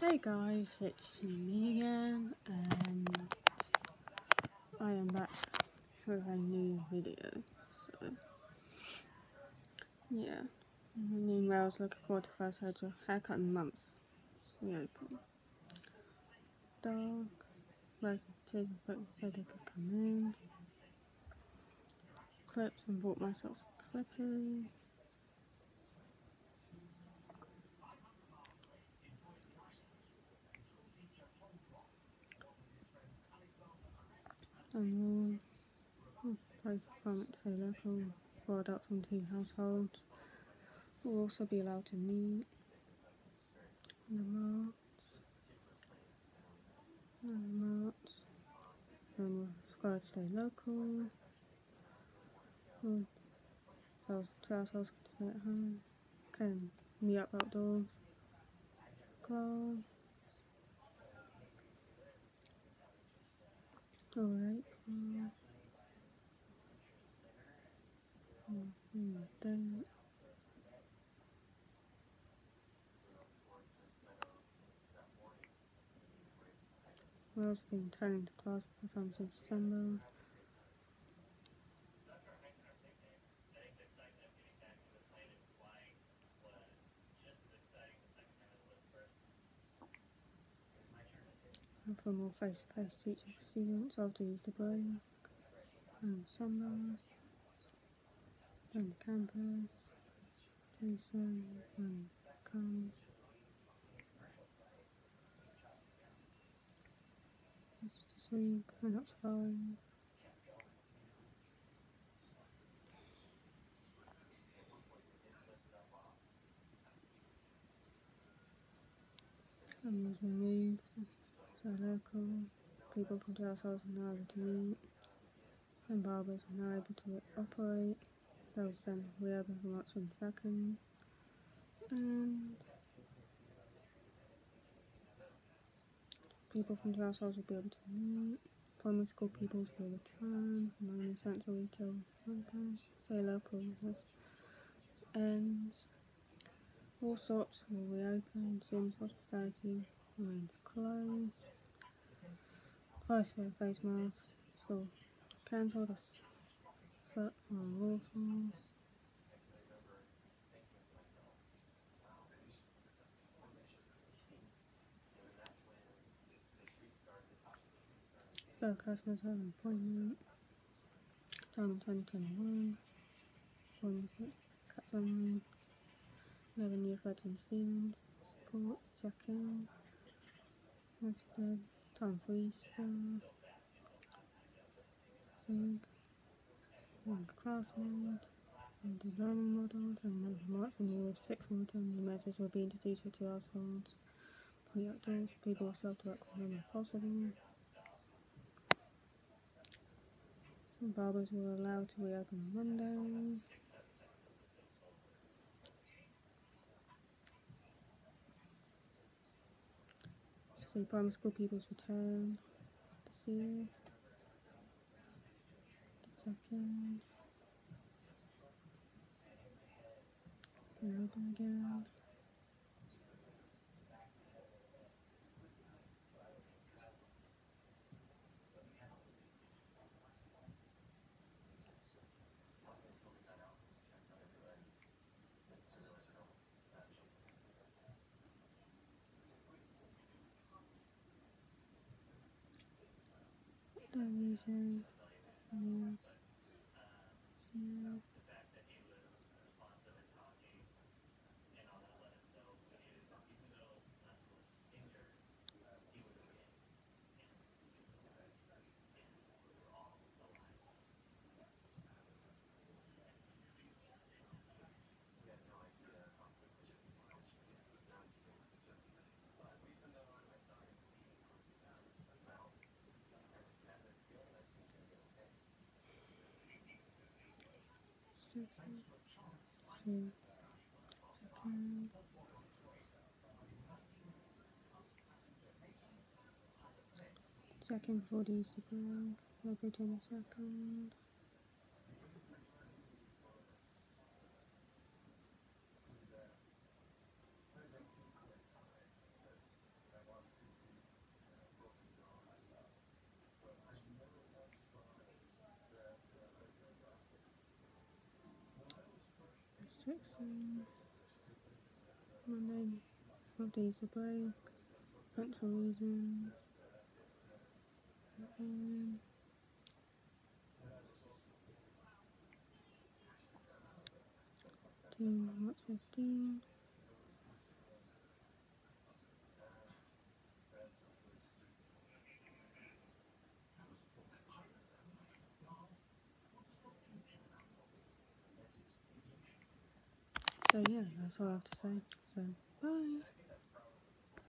Hey guys, it's me again, and I am back with a new video. So, yeah, my new Rails looking forward to first had a haircut in months. Reopen. Dog, resident, but said they could come in. Clips and bought myself some clippers. And will place comments say local for adults from two households. Will also be allowed to meet in the marks and the marks and will required to stay local. So two households can stay at home. Can meet up outdoors class Alright. Um, mm, then been turning to class for some since December. For more face-to-face -face teaching for students after Easter break and summer. And the campus. Jason and comes this is this week. And that's fine. And was removed so local people from households are now able to meet and barbers are now able to operate. They'll then reopen for March 22nd. And people from households will be able to meet. Primary school pupils will return. Non essential retail open. Stay local. Ends. All shops will reopen. Gyms, hospitality remain closed. First wear face mask, so cancel the set on. So customers have an appointment. Time 2021. One cuts on 11 year 13 students. Support, check in. That's good. Time for Easter. Food. And mode. And the learning models. And then March Rule of 6 will return new measures will be introduced to our households. Play outdoors. People will self-direct whenever possible. Some barbers were allowed to reopen on Monday. So primary school pupils return this year. Second. And open again. 那你先，嗯。Second, second, second for the Instagram, February 22nd. Um, Monday, Monday's the break. Pencil reasons. Um, March 15. So yeah, that's all I have to say. So